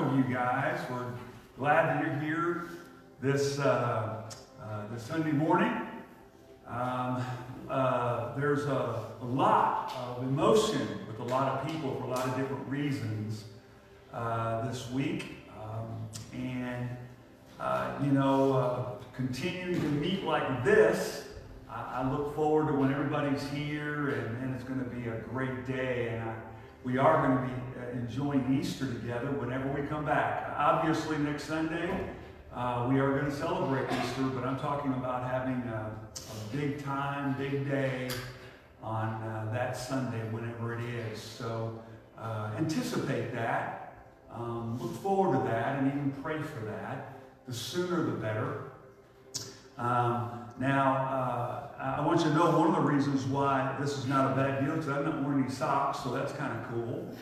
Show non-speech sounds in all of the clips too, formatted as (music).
welcome you guys. We're glad that you're here this, uh, uh, this Sunday morning. Um, uh, there's a, a, lot of emotion with a lot of people for a lot of different reasons uh, this week. Um, and, uh, you know, uh, continuing to meet like this, I, I, look forward to when everybody's here and, and it's going to be a great day. And I, we are going to be uh, enjoying Easter together whenever we come back. Obviously, next Sunday, uh, we are going to celebrate Easter, but I'm talking about having a, a big time, big day on uh, that Sunday, whenever it is. So uh, anticipate that. Um, look forward to that and even pray for that. The sooner the better. Um, now, uh, I want you to know one of the reasons why this is not a bad deal because I'm not wearing any socks, so that's kind of cool.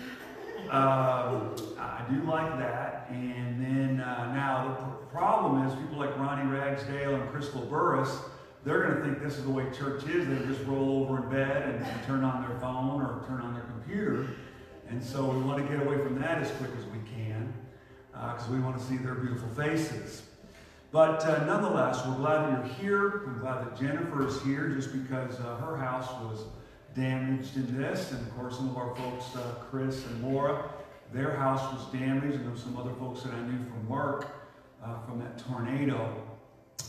Um, I do like that. And then uh, now the problem is people like Ronnie Ragsdale and Crystal Burris, they're going to think this is the way church is. They just roll over in bed and, and turn on their phone or turn on their computer. And so we want to get away from that as quick as we can because uh, we want to see their beautiful faces. But uh, nonetheless, we're glad you're here. I'm glad that Jennifer is here just because uh, her house was damaged in this. And of course, some of our folks, uh, Chris and Laura, their house was damaged. And there were some other folks that I knew from work uh, from that tornado.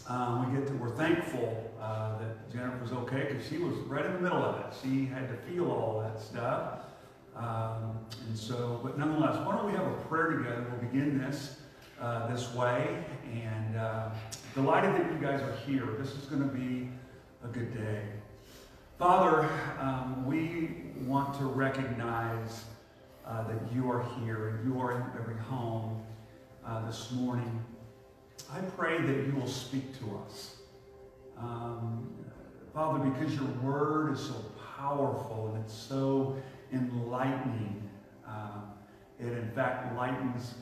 Um, we get to, we're thankful uh, that Jennifer was okay because she was right in the middle of it. She had to feel all that stuff. Um, and so, but nonetheless, why don't we have a prayer together? We'll begin this uh, this way. And uh, delighted that you guys are here. This is going to be a good day. Father, um, we want to recognize uh, that you are here and you are in every home uh, this morning. I pray that you will speak to us. Um, Father, because your word is so powerful and it's so enlightening, uh, it in fact lightens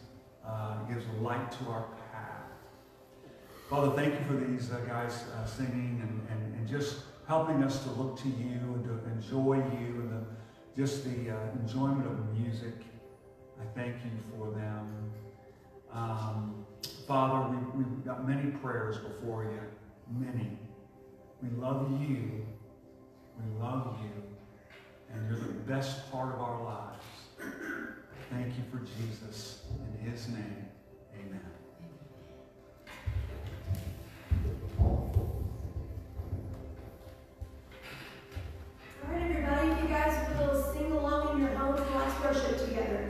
uh, gives light to our path. Father, thank you for these uh, guys uh, singing and, and, and, just helping us to look to you and to enjoy you and the, just the uh, enjoyment of music. I thank you for them. Um, Father, we, we've got many prayers before you. Many. We love you. We love you. And you're the best part of our lives. Thank you for Jesus. In his name, amen. All right, everybody, if you guys will sing along in your homes, let's worship together.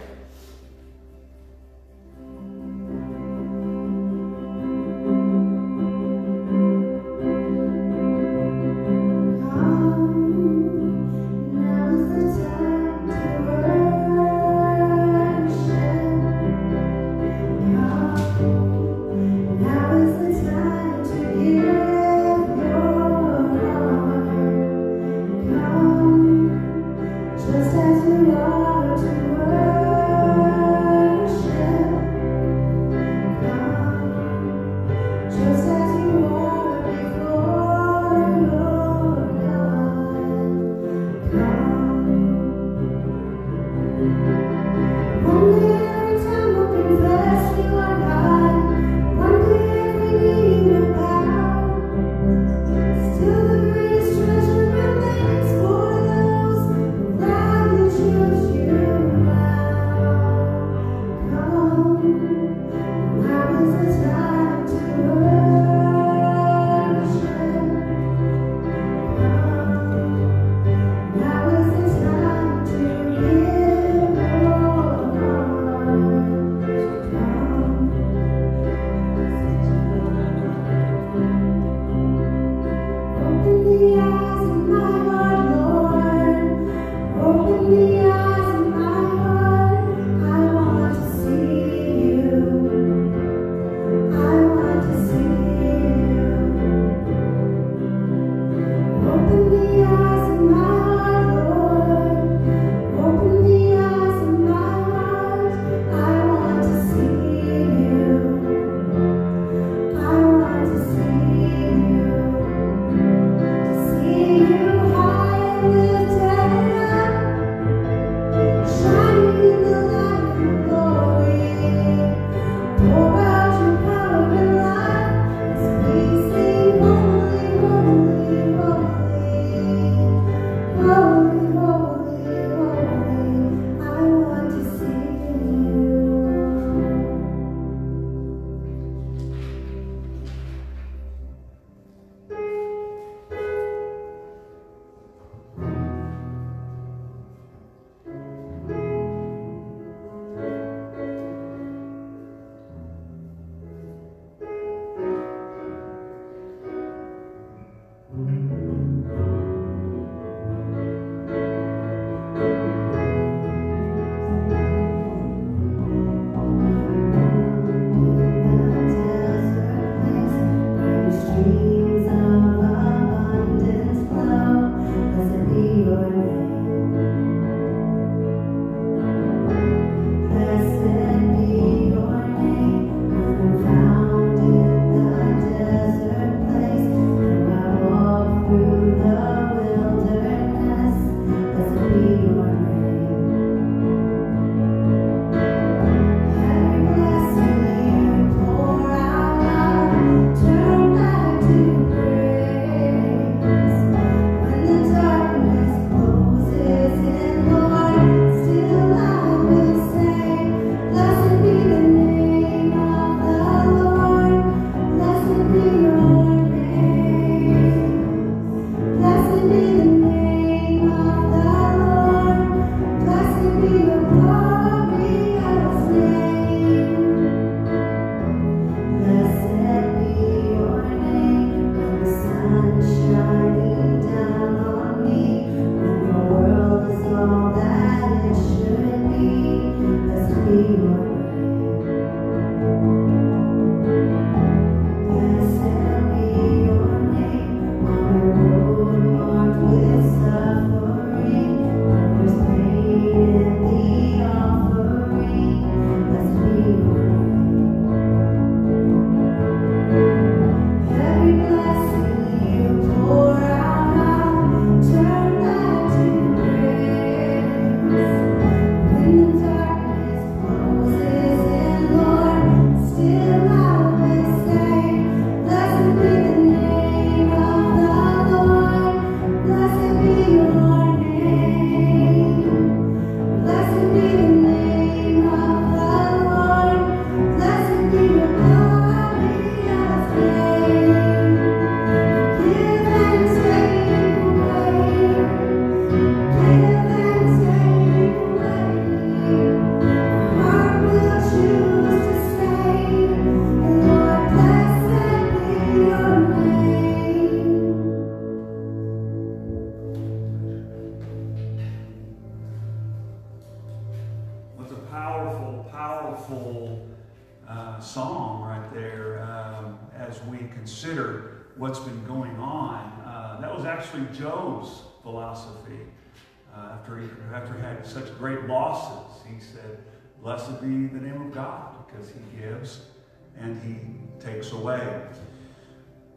And he takes away.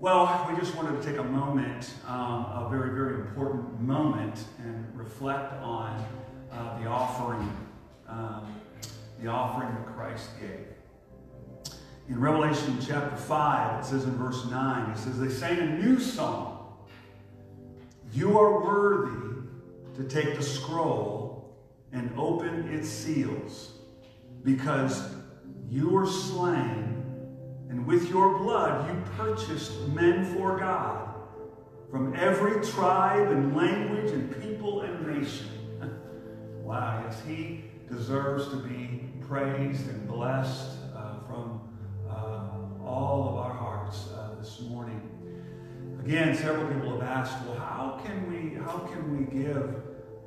Well, we just wanted to take a moment, um, a very, very important moment, and reflect on uh, the offering, um, the offering that Christ gave. In Revelation chapter 5, it says in verse 9, it says, They sang a new song. You are worthy to take the scroll and open its seals, because you were slain and with your blood you purchased men for God from every tribe and language and people and nation. (laughs) wow, yes, he deserves to be praised and blessed uh, from uh, all of our hearts uh, this morning. Again, several people have asked, well, how can we, how can we give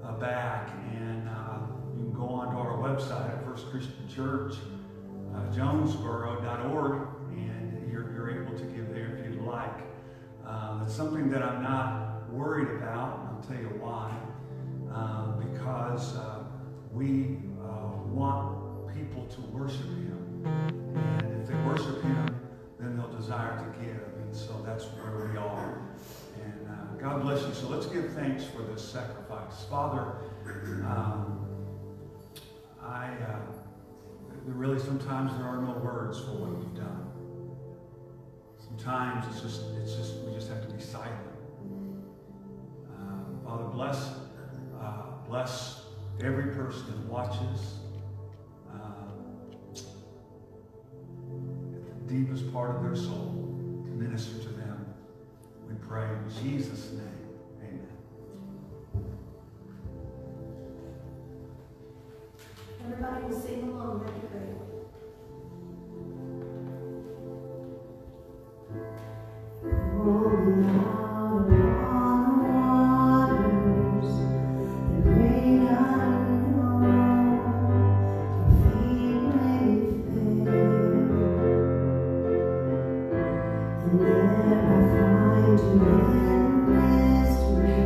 uh, back? And uh, you can go onto our website at First Christian Church, uh, jonesboro.org, you're able to give there if you'd like. Um, it's something that I'm not worried about, and I'll tell you why. Um, because uh, we uh, want people to worship Him. And if they worship Him, then they'll desire to give. And so that's where we are. And uh, God bless you. So let's give thanks for this sacrifice. Father, um, I uh, really sometimes there are no words for what you've done. Sometimes it's just, it's just, we just have to be silent. Uh, Father, bless, uh, bless every person that watches. Uh, deepest part of their soul, to minister to them. We pray in Jesus' name. Amen. Everybody will sing along, great. Rise, my I find rest in your embrace.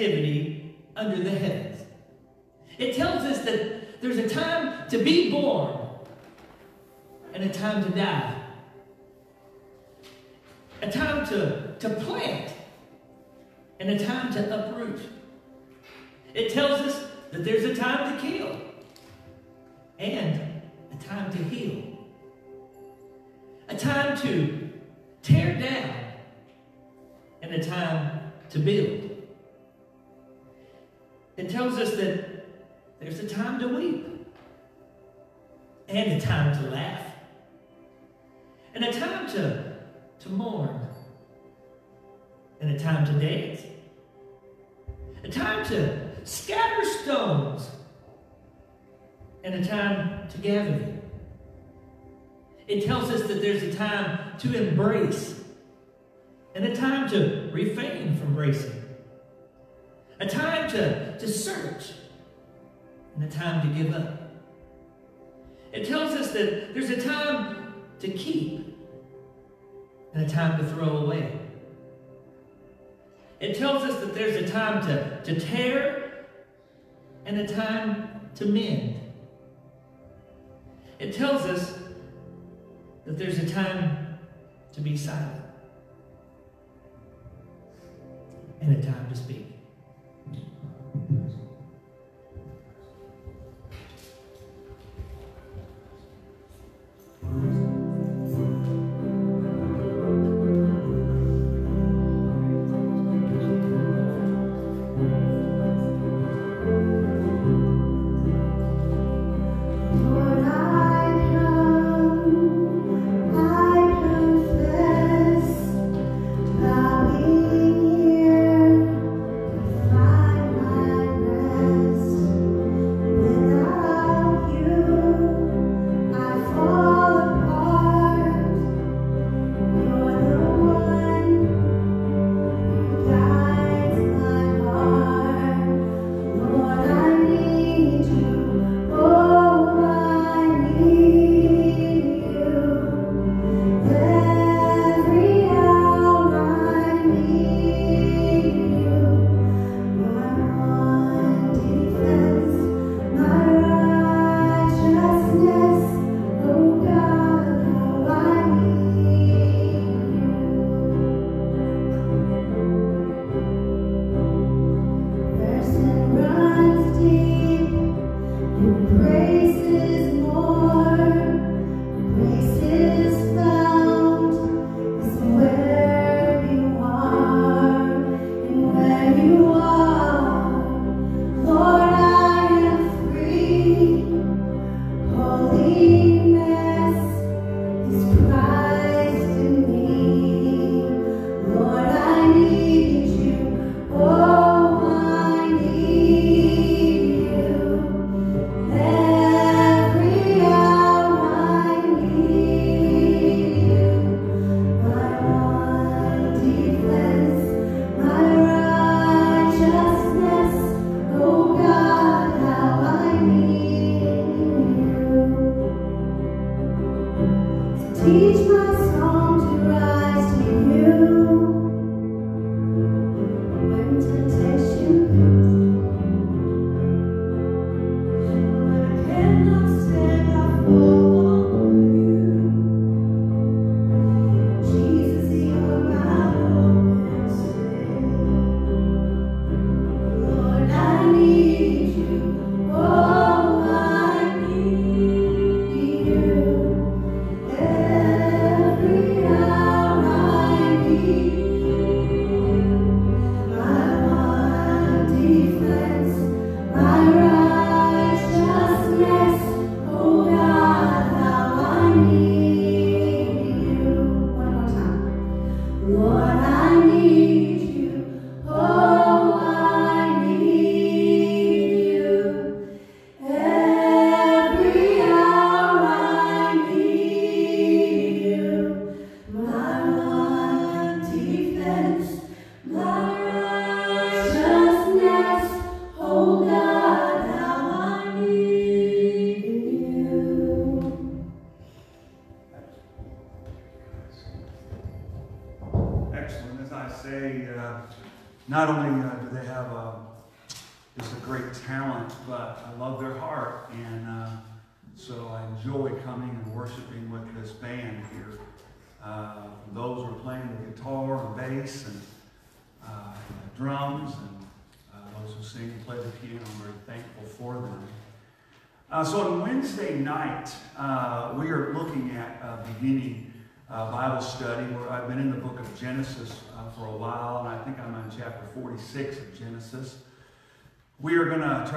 activity under the heavens. It tells us that there's a time to be born and a time to die. A time to, to plant and a time to uproot. It tells us that there's a time to kill and a time to heal. A time to tear down and a time to build. It tells us that there's a time to weep and a time to laugh and a time to, to mourn and a time to dance, a time to scatter stones and a time to gather them. It tells us that there's a time to embrace and a time to refrain from bracing a time to, to search, and a time to give up. It tells us that there's a time to keep and a time to throw away. It tells us that there's a time to, to tear and a time to mend. It tells us that there's a time to be silent and a time to speak.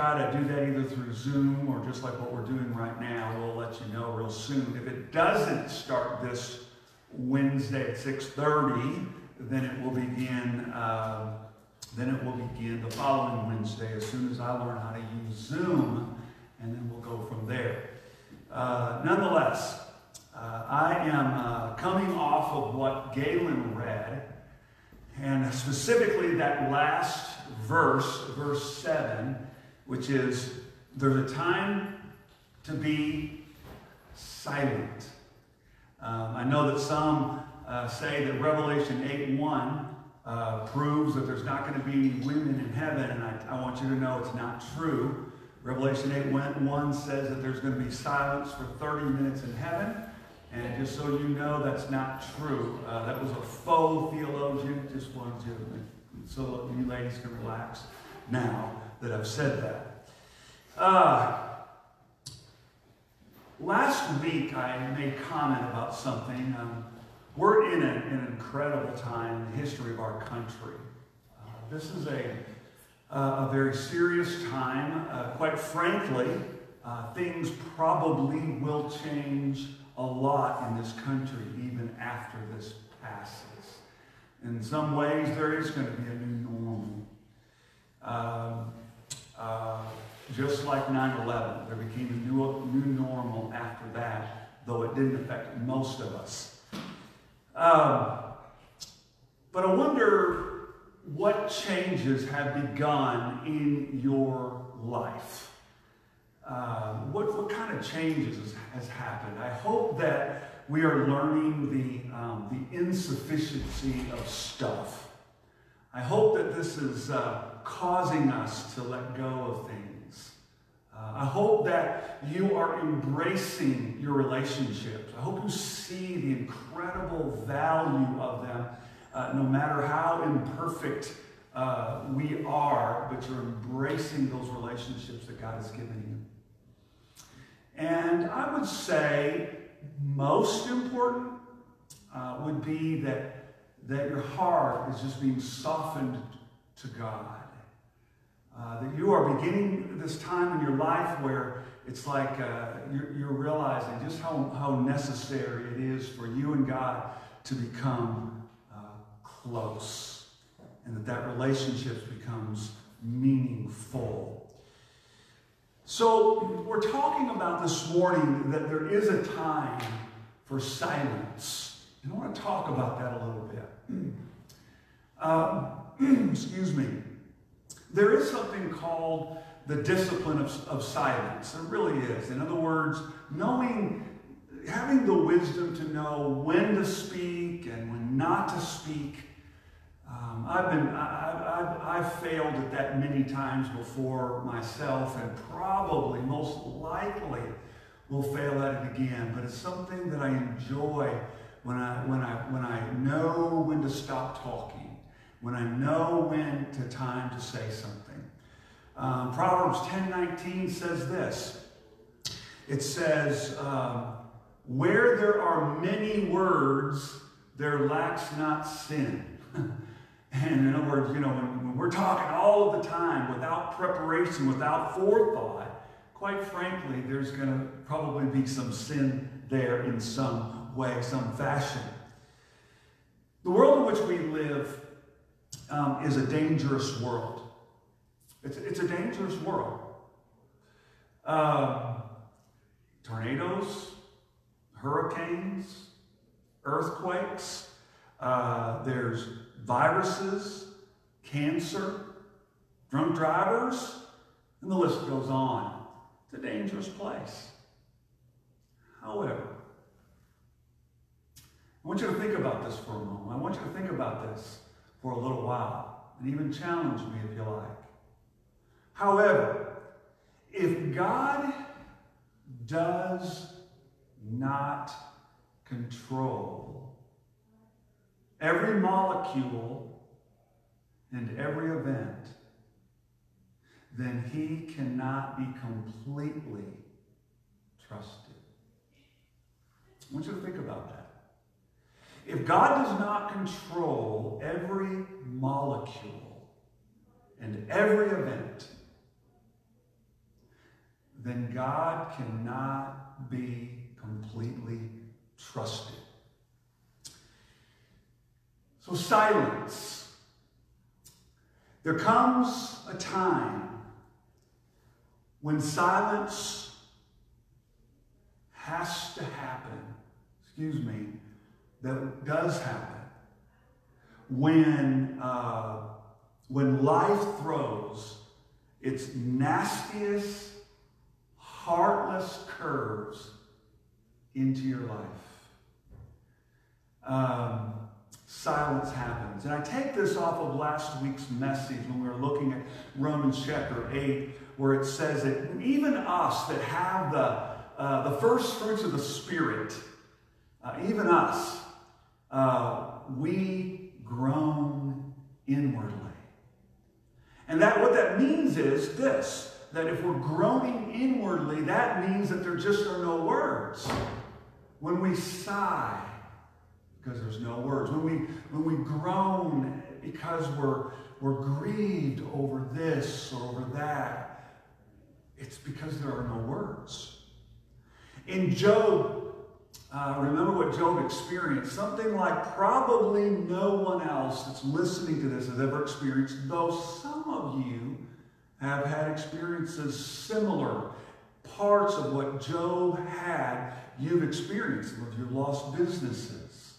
Try to do that either through Zoom or just like what we're doing right now. We'll let you know real soon. If it doesn't start this Wednesday at 6:30, then it will begin. Uh, then it will begin the following Wednesday as soon as I learn how to use Zoom and then we'll go from there. Uh, nonetheless, uh, I am uh, coming off of what Galen read, and specifically that last verse, verse 7, which is there's a time to be silent. Um, I know that some uh, say that Revelation 8 1 uh, proves that there's not going to be any women in heaven, and I, I want you to know it's not true. Revelation 8 1 says that there's going to be silence for 30 minutes in heaven. And just so you know, that's not true. Uh, that was a faux theologian. Just wanted to, so you ladies can relax now that I've said that. Uh, last week, I made comment about something. Um, we're in, a, an incredible time in the history of our country. Uh, this is a uh, a very serious time. Uh, quite frankly, uh, things probably will change a lot in this country even after this passes. In some ways, there is going to be a new normal. Um, uh, just like 9 11, there became a new, new normal after that, though it didn't affect most of us. Um, but I wonder what changes have begun in your life? Uh, what, what kind of changes has, has, happened? I hope that we are learning the, um, the insufficiency of stuff. I hope that this is uh, causing us to let go of things. Uh, I hope that you are embracing your relationships. I hope you see the incredible value of them uh, no matter how imperfect uh, we are, but you're embracing those relationships that God has given you. And I would say most important uh, would be that, that your heart is just being softened to God. Uh, that you are beginning this time in your life where it's like uh, you're, you're, realizing just how, how necessary it is for you and God to become close and that that relationship becomes meaningful. So, we're talking about this morning that there is a time for silence. And I want to talk about that a little bit. (clears throat) Um, (clears throat) excuse me. There is something called the discipline of, of silence. There really is. In other words, knowing, having the wisdom to know when to speak and when not to speak um, I've been, I, I've, I've failed at that many times before myself, and probably most likely will fail at it again. But it's something that I enjoy when I, when I, when I know when to stop talking, when I know when to time to say something. Um, Proverbs 10:19 says this. It says, um, "Where there are many words, there lacks not sin. (laughs) and in other words, you know, when, when we're talking all of the time without preparation, without forethought, quite frankly, there's going to probably be some sin there in some way, some fashion. The world in which we live um, is a dangerous world. It's, it's a dangerous world. Um, tornadoes, hurricanes, earthquakes, uh, there's viruses, cancer, drunk drivers, and the list goes on. It's a dangerous place. However, I want you to think about this for a moment. I want you to think about this for a little while and even challenge me if you like. However, if God does not control every molecule and every event, then he cannot be completely trusted. I want you to think about that. If God does not control every molecule and every event, then God cannot be completely trusted. So, silence. There comes a time when silence has to happen. Excuse me, that does happen. When, uh, when life throws its nastiest, heartless curves into your life. Um, silence happens. And I take this off of last week's message when we were looking at Romans chapter 8, where it says that even us that have the, uh, the first fruits of the Spirit, uh, even us, uh, we groan inwardly. And that what that means is this that if we're groaning inwardly, that means that there just are no words. When we sigh, because there's no words. When we, when we groan because we're, we're grieved over this or over that, it's because there are no words. In Job, uh, remember what Job experienced? Something like probably no one else that's listening to this has ever experienced, though some of you have had experiences similar. Parts of what Job had, you've experienced. Some of you have lost businesses.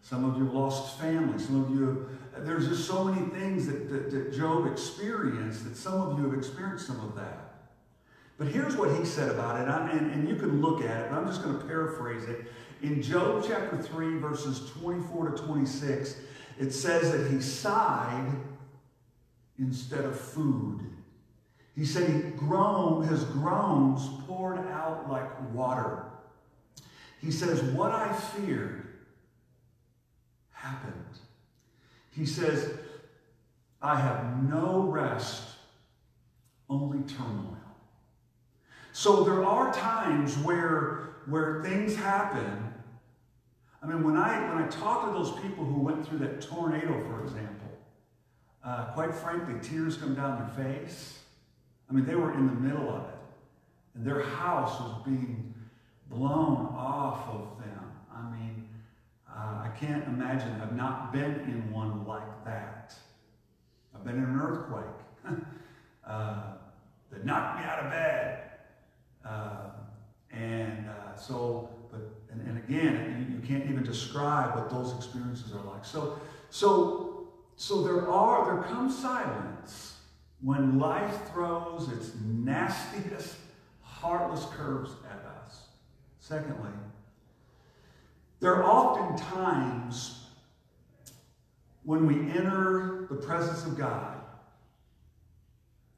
Some of you have lost family. Some of you, have, there's just so many things that, that, that Job experienced that some of you have experienced some of that. But here's what he said about it, and, and you can look at it, but I'm just going to paraphrase it. In Job chapter 3, verses 24 to 26, it says that he sighed instead of food. He said he groaned, his groans poured out like water. He says, What I feared happened. He says, I have no rest, only turmoil. So there are times where, where things happen. I mean, when I, when I talk to those people who went through that tornado, for example, uh, quite frankly, tears come down their face. I mean, they were in the middle of it, and their house was being blown off of them. I mean, uh, I can't imagine. I've not been in one like that. I've been in an earthquake (laughs) uh, that knocked me out of bed. Uh, and uh, so, but, and, and again, you, can't even describe what those experiences are like. So, so, so there are, there comes silence when life throws its nastiest, heartless curves at us. Secondly, there are often times when we enter the presence of God,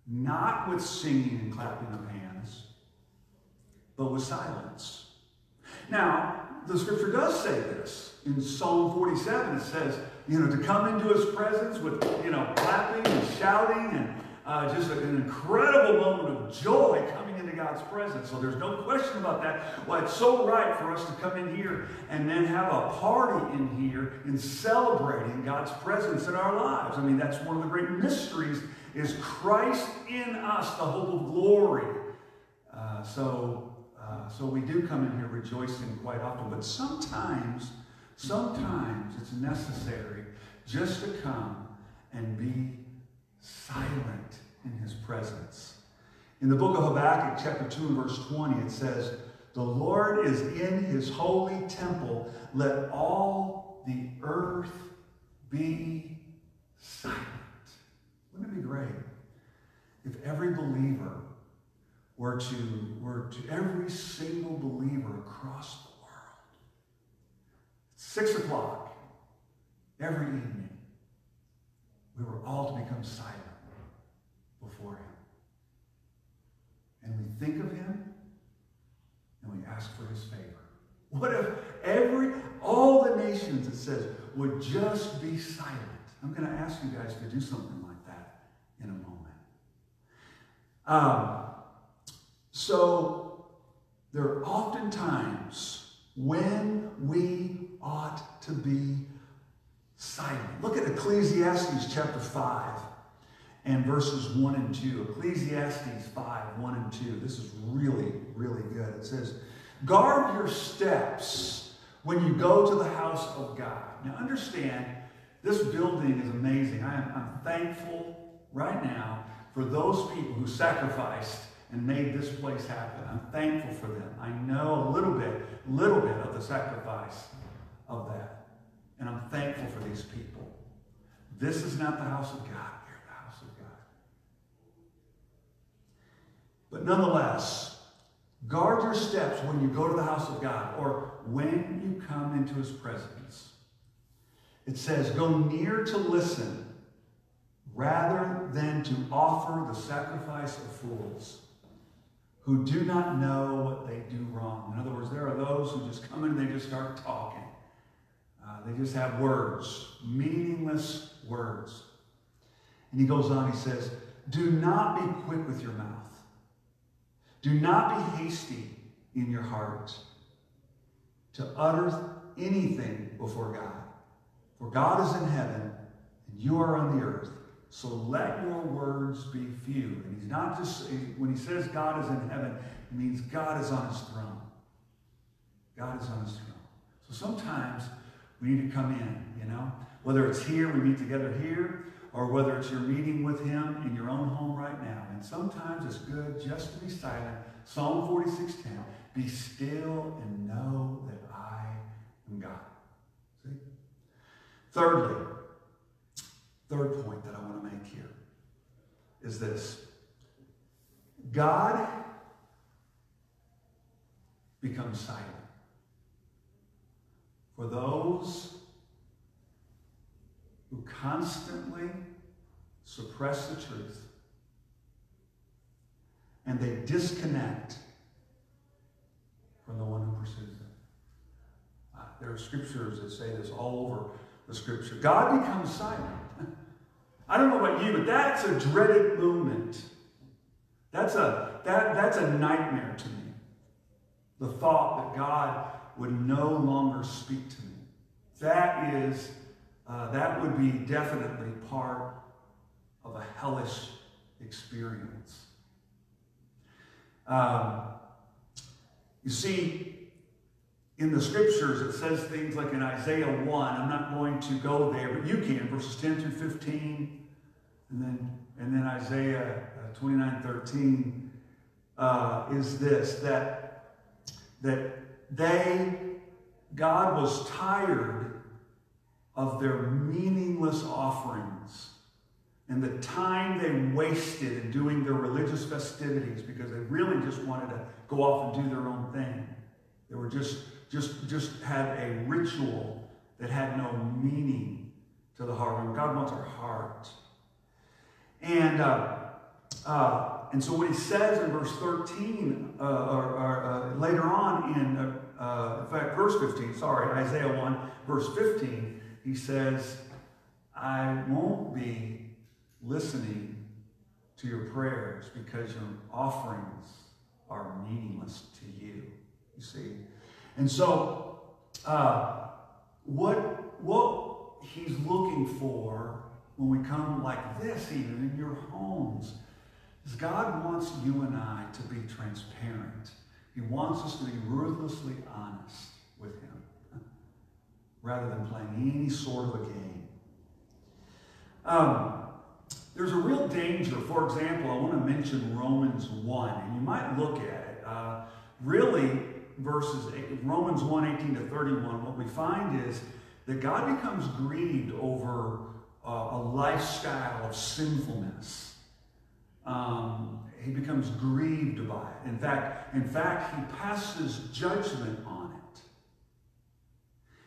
not with singing and clapping of hands, but with silence. Now, the scripture does say this. In Psalm 47, it says, you know, to come into his presence with, you know, clapping and shouting and uh, just an incredible moment of joy coming into God's presence. So there's no question about that. Why it's so right for us to come in here and then have a party in here in celebrating God's presence in our lives. I mean, that's one of the great mysteries is Christ in us, the hope of glory. Uh, so, uh, so we do come in here rejoicing quite often, but sometimes, sometimes it's necessary just to come and be silent in his presence. In the book of Habakkuk, chapter 2 and verse 20, it says, The Lord is in his holy temple. Let all the earth be silent. Wouldn't it be great if every believer were to, were to every single believer across the world, six o'clock every evening, we were all to become silent before Him. And we think of Him and we ask for His favor. What if every, all the nations, it says, would just be silent? I'm going to ask you guys to do something like that in a moment. Um, so, there are often times when we ought to be silent. Look at Ecclesiastes chapter 5 and verses 1 and 2. Ecclesiastes 5, 1 and 2. This is really, really good. It says, Guard your steps when you go to the house of God. Now, understand, this building is amazing. I am, I'm thankful right now for those people who sacrificed and made this place happen. I'm thankful for them. I know a little bit, little bit of the sacrifice of that. And I'm thankful for these people. This is not the house of God. We're the house of God. But nonetheless, guard your steps when you go to the house of God or when you come into his presence. It says, go near to listen rather than to offer the sacrifice of fools who do not know what they do wrong. In other words, there are those who just come in and they just start talking. Uh, they just have words, meaningless words. And he goes on, he says, Do not be quick with your mouth. Do not be hasty in your heart to utter anything before God. For God is in heaven and you are on the earth. So let your words be few. And he's not just, when he says God is in heaven, it means God is on his throne. God is on his throne. So sometimes we need to come in, you know? Whether it's here, we meet together here, or whether it's you're meeting with him in your own home right now. And sometimes it's good just to be silent. Psalm 46:10. Be still and know that I am God. See? Thirdly, third point that I want to make here is this. God becomes silent for those who constantly suppress the truth and they disconnect from the one who pursues them. Uh, there are scriptures that say this all over the scripture. God becomes silent. I don't know about you, but that's a dreaded moment. That's a, that, that's a nightmare to me. The thought that God would no longer speak to me. That is, uh, that would be definitely part of a hellish experience. Um, you see, in the scriptures, it says things like in Isaiah 1, I'm not going to go there, but you can, verses 10 through 15, and then, and then Isaiah uh, 29, 13, uh, is this, that, that they, God was tired of their meaningless offerings and the time they wasted in doing their religious festivities because they really just wanted to go off and do their own thing. They were just, just, just had a ritual that had no meaning to the heart. And God wants our heart. And, uh, uh, and so what he says in verse 13, uh, or, or uh, later on in, uh, uh, in fact, verse 15, sorry, Isaiah 1, verse 15, he says, I won't be listening to your prayers because your offerings are meaningless to you. You see? And so, uh, what, what he's looking for when we come like this, even in your homes, is God wants you and I to be transparent. He wants us to be ruthlessly honest with Him (laughs) rather than playing any sort of a game. Um, there's a real danger. For example, I want to mention Romans 1, and you might look at it. Uh, really, verses Romans 1 18 to 31, what we find is that God becomes grieved over uh, a lifestyle of sinfulness. Um, he becomes grieved by it. In fact, in fact, he passes judgment on it.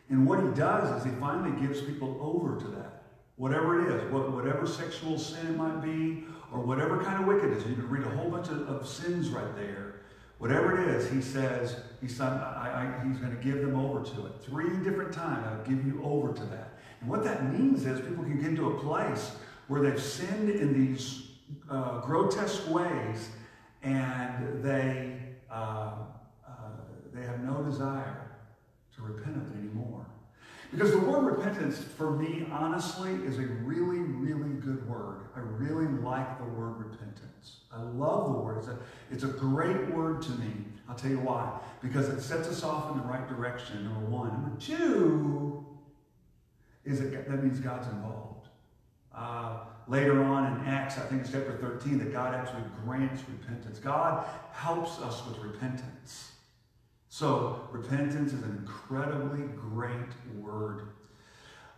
And what he does is he finally gives people over to that. Whatever it is, whatever sexual sin it might be, or whatever kind of wickedness. You can read a whole bunch of, of sins right there. Whatever it is, he says, he's, he's going to give them over to it. Three different times, I'll give you over to that. And what that means is people can get into a place where they've sinned in these uh, grotesque ways and they, uh, uh, they have no desire to repent of it anymore. Because the word repentance, for me, honestly, is a really, really good word. I really like the word repentance. I love the word. It's a, it's a great word to me. I'll tell you why. Because it sets us off in the right direction, number one. Number two is that that means God's involved. Uh, later on in Acts, I think it's chapter 13, that God actually grants repentance. God helps us with repentance. So, repentance is an incredibly great word.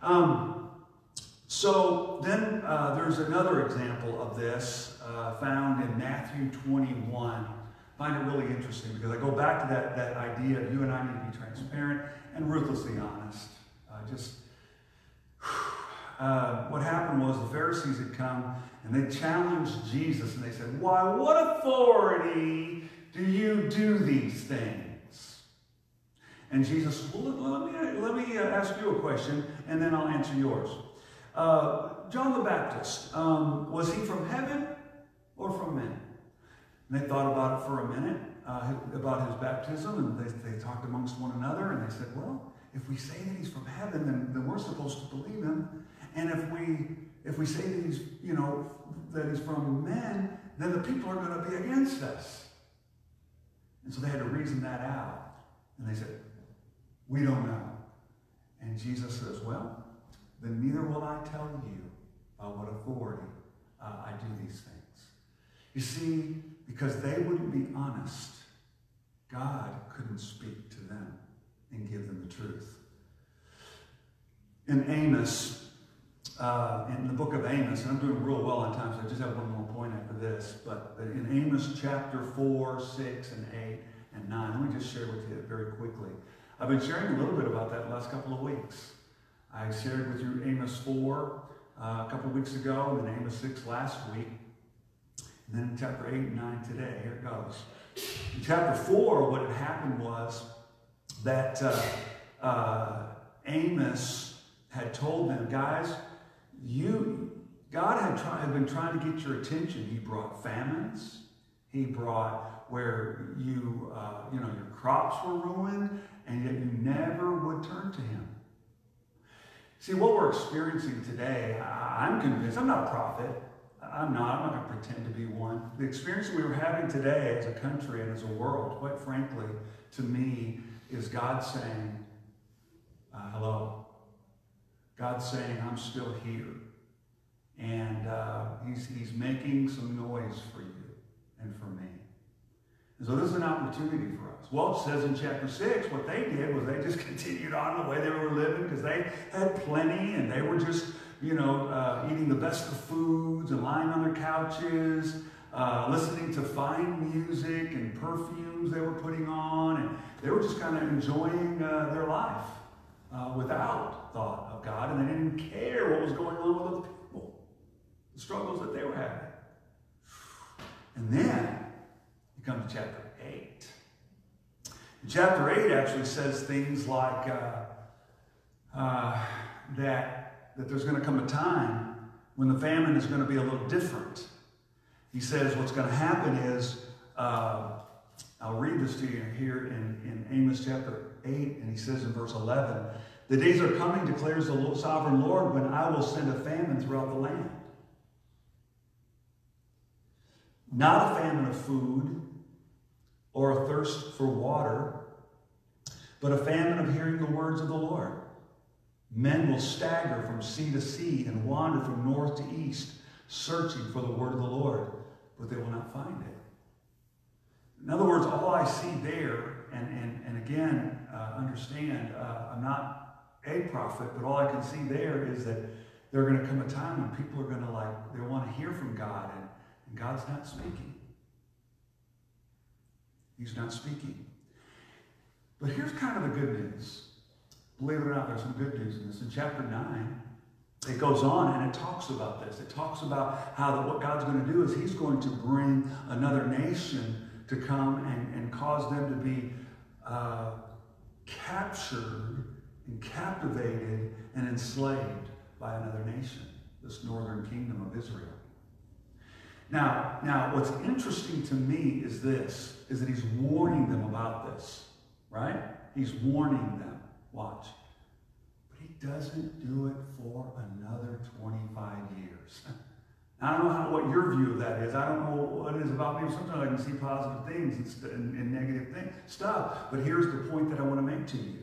Um, so, then uh, there's another example of this uh, found in Matthew 21. I find it really interesting because I go back to that, that idea of you and I need to be transparent and ruthlessly honest. Uh, just (sighs) uh, what happened was the Pharisees had come and they challenged Jesus and they said, Why, what authority do you do these things? And Jesus Well, let me, let me uh, ask you a question, and then I'll answer yours. Uh, John the Baptist, um, was he from heaven or from men? And they thought about it for a minute, uh, about his baptism, and they, they talked amongst one another, and they said, Well, if we say that he's from heaven, then, then we're supposed to believe him. And if we if we say that he's, you know, that he's from men, then the people are going to be against us. And so they had to reason that out. And they said, we don't know. And Jesus says, Well, then neither will I tell you by what authority uh, I do these things. You see, because they wouldn't be honest, God couldn't speak to them and give them the truth. In Amos, uh, in the book of Amos, and I'm doing real well on time, so I just have one more point after this, but in Amos chapter 4, 6, and 8, and 9, let me just share with you very quickly. I've been sharing a little bit about that the last couple of weeks. I shared with you Amos 4 uh, a couple of weeks ago, and then Amos 6 last week. And then in chapter 8 and 9 today. Here it goes. In chapter 4, what had happened was that uh, uh, Amos had told them, guys, you, God had, try, had been trying to get your attention. He brought famines. He brought where you, uh, you know, your crops were ruined and yet you never would turn to him. See, what we're experiencing today, I'm convinced, I'm not a prophet. I'm not, I'm not going to pretend to be one. The experience we were having today as a country and as a world, quite frankly, to me, is God saying, uh, hello. God's saying, I'm still here. And uh, he's, he's making some noise for you and for me. And so this is an opportunity for us. Well, it says in chapter 6, what they did was they just (laughs) continued on the way they were living because they had plenty and they were just, you know, uh, eating the best of foods and lying on their couches, uh, listening to fine music and perfumes they were putting on. And they were just kind of enjoying uh, their life uh, without thought of God. And they didn't care what was going on with other people, the struggles that they were having. And then come to chapter 8. And chapter 8 actually says things like uh, uh, that, that there's going to come a time when the famine is going to be a little different. He says what's going to happen is, uh, I'll read this to you here in, in Amos chapter 8, and he says in verse 11, The days are coming, declares the sovereign Lord, when I will send a famine throughout the land. Not a famine of food or a thirst for water, but a famine of hearing the words of the Lord. Men will stagger from sea to sea and wander from north to east, searching for the word of the Lord, but they will not find it. In other words, all I see there, and, and, and again, uh, understand, uh, I'm not a prophet, but all I can see there is that there's going to come a time when people are going to like, they want to hear from God, and, and God's not speaking. He's not speaking. But here's kind of the good news. Believe it or not, there's some good news in this. In chapter 9, it goes on and it talks about this. It talks about how that what God's going to do is He's going to bring another nation to come and, and cause them to be uh, captured and captivated and enslaved by another nation, this northern kingdom of Israel. Now, now, what's interesting to me is this, is that he's warning them about this, right? He's warning them. Watch. But he doesn't do it for another 25 years. (laughs) I don't know how, what your view of that is. I don't know what it is about me. Sometimes I can see positive things and, and, and negative things, stuff. But here's the point that I want to make to you.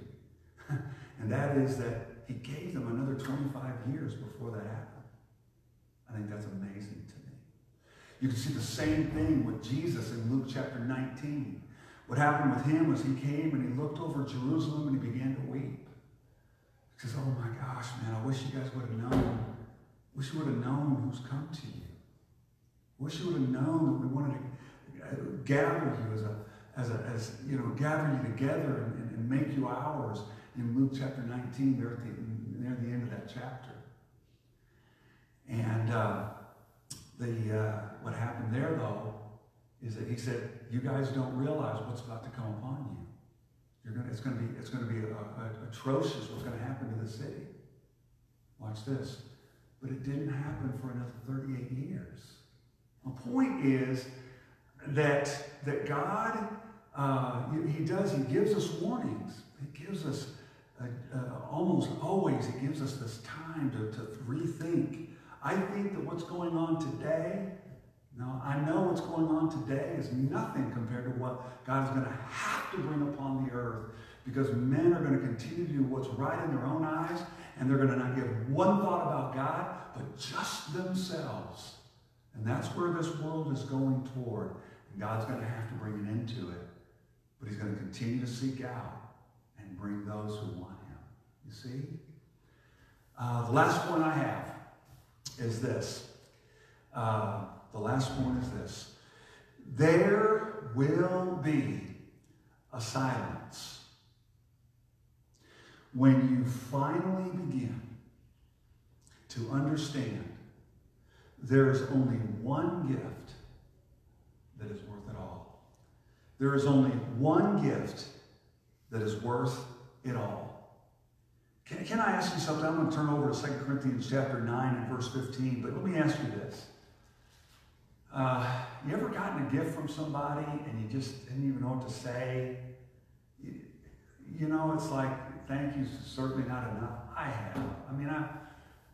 (laughs) and that is that he gave them another 25 years before that happened. I think that's amazing to me. You can see the same thing with Jesus in Luke chapter 19. What happened with him was he came and he looked over Jerusalem and he began to weep. He says, Oh my gosh, man, I wish you guys would have known. Wish you would have known who's come to you. Wish you would have known that we wanted to gather you as a, as a, as, you know, gather you together and, and, and make you ours in Luke chapter 19, there at the, near the end of that chapter. And uh, the, uh, what happened there, though, is that he said, "You guys don't realize what's about to come upon you. You're gonna, it's going to be, it's going to be a, a, atrocious what's going to happen to the city." Watch this. But it didn't happen for another 38 years. My point is that that God, uh, he does. He gives us warnings. He gives us uh, almost always. He gives us this time to, to rethink. I think that what's going on today now, I know what's going on today is nothing compared to what God is going to have to bring upon the earth because men are going to continue to do what's right in their own eyes and they're going to not give one thought about God, but just themselves. And that's where this world is going toward. And God's going to have to bring an end to it. But he's going to continue to seek out and bring those who want him. You see? Uh, the last point I have is this. Uh, the last point is this there will be a silence when you finally begin to understand there is only one gift that is worth it all. There is only one gift that is worth it all. Can, can I ask you something? I'm going to turn over to 2 Corinthians chapter 9 and verse 15, but let me ask you this. Uh, you ever gotten a gift from somebody and you just didn't even know what to say? You, you know, it's like, thank you certainly not enough. I have. I mean, I,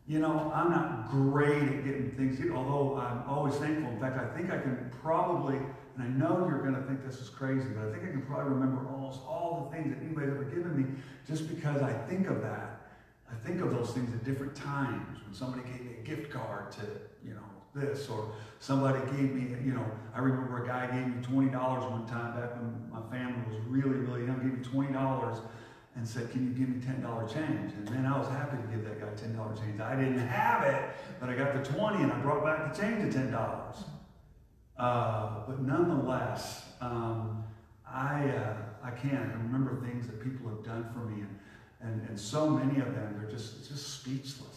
you know, I'm not great at getting things, although I'm always thankful. In fact, I think I can probably, and I know you're going to think this is crazy, but I think I can probably remember almost all the things that anybody's ever given me just because I think of that. I think of those things at different times. When somebody gave me a gift card to, you know, this, or somebody gave me, you know, I remember a guy gave me $20 one time back when my family was really, really young, gave me $20 and said, can you give me $10 change? And then I was happy to give that guy $10 change. I didn't have it, but I got the 20 and I brought back the change of $10. Uh, but nonetheless, um, I, uh, I can't remember things that people have done for me, and, and, and so many of them, they're just, just speechless.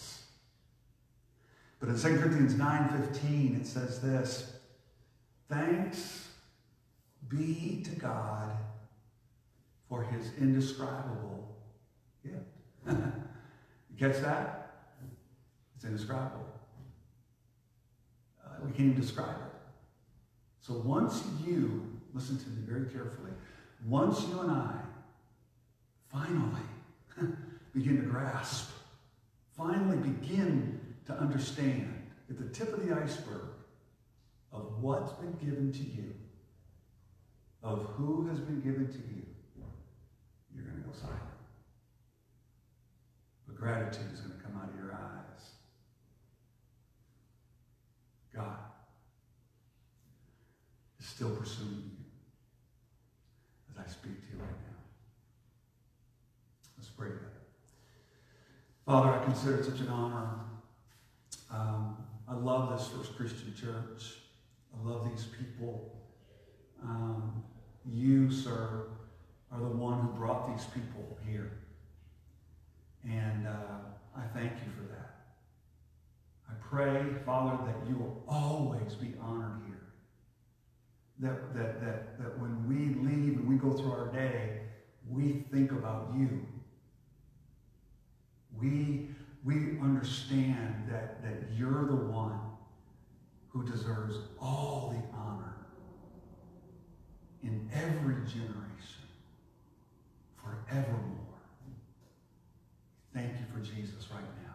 But in 2 Corinthians 9:15 it says this, thanks be to God for his indescribable gift. you (laughs) catch that? It's indescribable. Uh, we can't even describe it. So once you, listen to me very carefully, once you and I finally (laughs) begin to grasp, finally begin to understand at the tip of the iceberg of what's been given to you, of who has been given to you, you're going to go silent. But gratitude is going to come out of your eyes. God is still pursuing you as I speak to you right now. Let's pray together. Father, I consider it such an honor. Um, I love this First Christian Church. I love these people. Um, you, sir, are the one who brought these people here. And uh, I thank you for that. I pray, Father, that you will always be honored here. That, that, that, that when we leave and we go through our day, we think about you. We, we understand that, that you're the one who deserves all the honor in every generation, forevermore. Thank you for Jesus right now,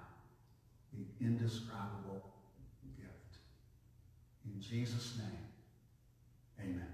the indescribable gift. In Jesus' name, amen.